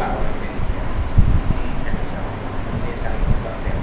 consulado de Venecia y realizamos esa situación.